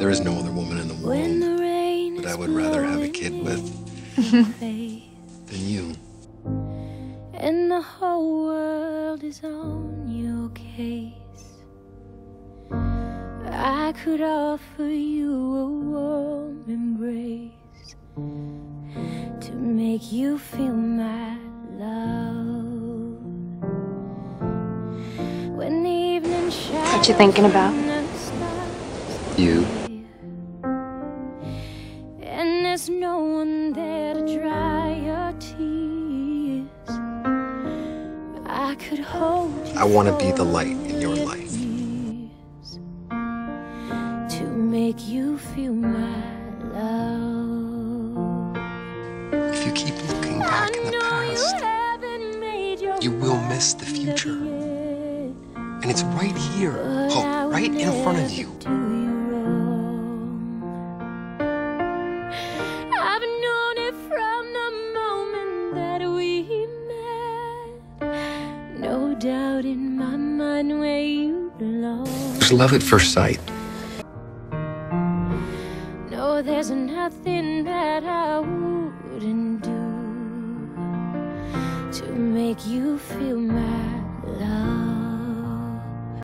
There is no other woman in the world that I would rather have a kid with than you. and the whole world is on your case. I could offer you a warm embrace to make you feel my love. When the evening shadows What you thinking about? and the stars You. There's no one there to dry your tears. I could hold you. I wanna be the light in your life. To make you feel my love. If you keep looking back in the past, you haven't made your you will miss the future. And it's right here. Oh, right in front of you. Doubt in my mind where you belong. There's love at first sight. No, there's nothing that I wouldn't do to make you feel my love.